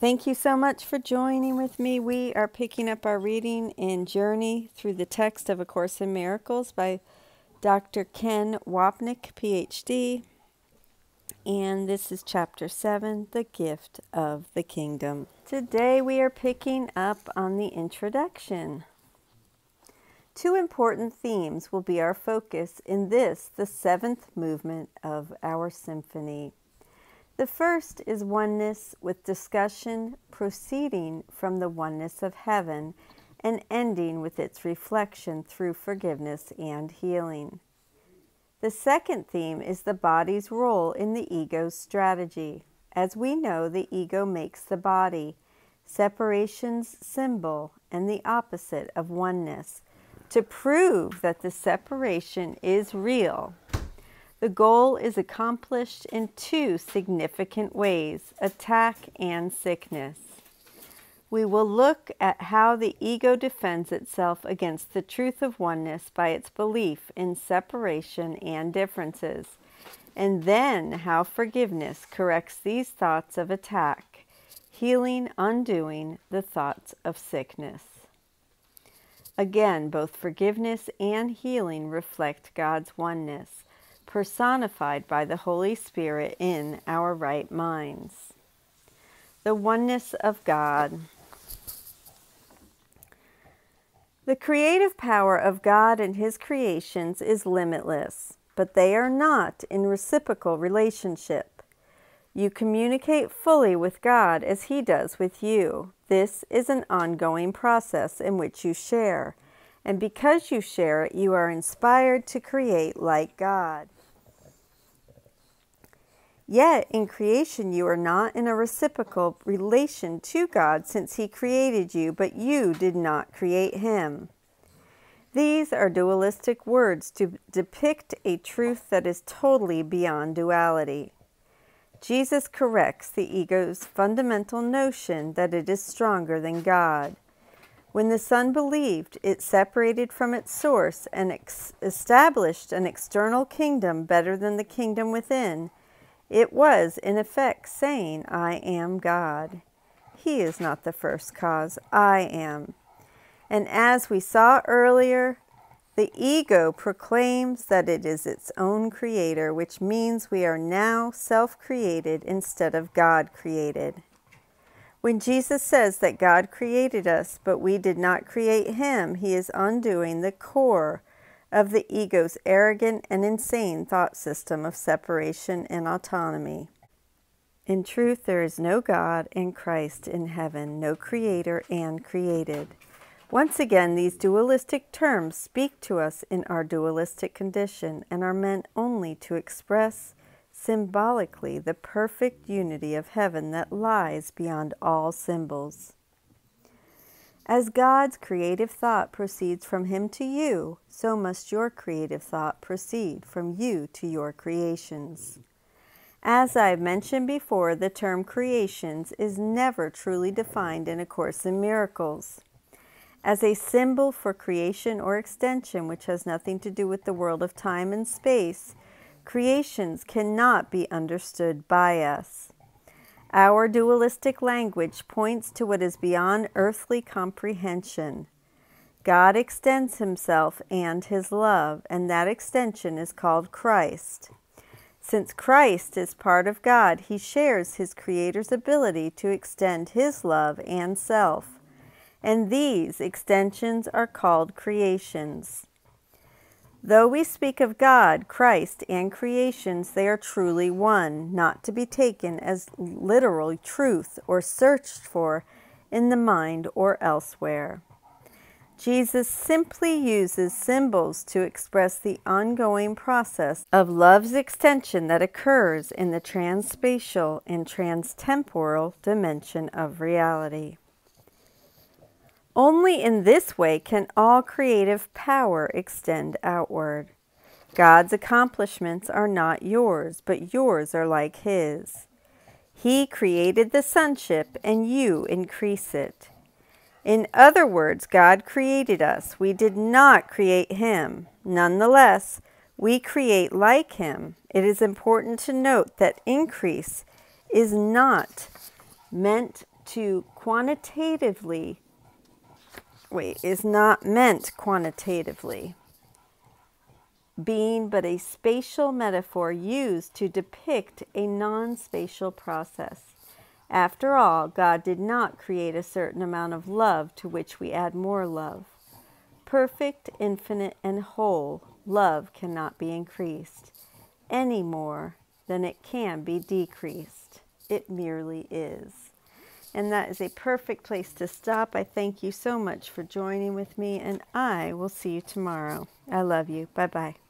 Thank you so much for joining with me. We are picking up our reading in Journey Through the Text of A Course in Miracles by Dr. Ken Wapnick, PhD. And this is chapter 7 The Gift of the Kingdom. Today we are picking up on the introduction. Two important themes will be our focus in this, the seventh movement of our symphony. The first is oneness with discussion proceeding from the oneness of heaven and ending with its reflection through forgiveness and healing. The second theme is the body's role in the ego's strategy. As we know, the ego makes the body, separation's symbol, and the opposite of oneness, to prove that the separation is real the goal is accomplished in two significant ways attack and sickness. We will look at how the ego defends itself against the truth of oneness by its belief in separation and differences, and then how forgiveness corrects these thoughts of attack, healing, undoing the thoughts of sickness. Again, both forgiveness and healing reflect God's oneness personified by the Holy Spirit in our right minds. The oneness of God. The creative power of God and His creations is limitless, but they are not in reciprocal relationship. You communicate fully with God as He does with you. This is an ongoing process in which you share, and because you share it, you are inspired to create like God. Yet in creation, you are not in a reciprocal relation to God since He created you, but you did not create Him. These are dualistic words to depict a truth that is totally beyond duality. Jesus corrects the ego's fundamental notion that it is stronger than God. When the Son believed, it separated from its source and established an external kingdom better than the kingdom within it was, in effect, saying, I am God. He is not the first cause, I am. And as we saw earlier, the ego proclaims that it is its own creator, which means we are now self created instead of God created. When Jesus says that God created us, but we did not create him, he is undoing the core of the ego's arrogant and insane thought system of separation and autonomy. In truth, there is no God and Christ in heaven, no creator and created. Once again, these dualistic terms speak to us in our dualistic condition and are meant only to express symbolically the perfect unity of heaven that lies beyond all symbols. As God's creative thought proceeds from Him to you, so must your creative thought proceed from you to your creations. As I've mentioned before, the term creations is never truly defined in A Course in Miracles. As a symbol for creation or extension, which has nothing to do with the world of time and space, creations cannot be understood by us. Our dualistic language points to what is beyond earthly comprehension. God extends himself and his love, and that extension is called Christ. Since Christ is part of God, he shares his Creator's ability to extend his love and self. And these extensions are called creations. Though we speak of God, Christ, and creations, they are truly one, not to be taken as literal truth or searched for in the mind or elsewhere. Jesus simply uses symbols to express the ongoing process of love's extension that occurs in the transspatial and transtemporal dimension of reality. Only in this way can all creative power extend outward. God's accomplishments are not yours, but yours are like His. He created the sonship, and you increase it. In other words, God created us. We did not create Him. Nonetheless, we create like Him. It is important to note that increase is not meant to quantitatively, wait, is not meant quantitatively, being but a spatial metaphor used to depict a non spatial process. After all, God did not create a certain amount of love to which we add more love. Perfect, infinite, and whole love cannot be increased any more than it can be decreased. It merely is. And that is a perfect place to stop. I thank you so much for joining with me, and I will see you tomorrow. I love you. Bye bye.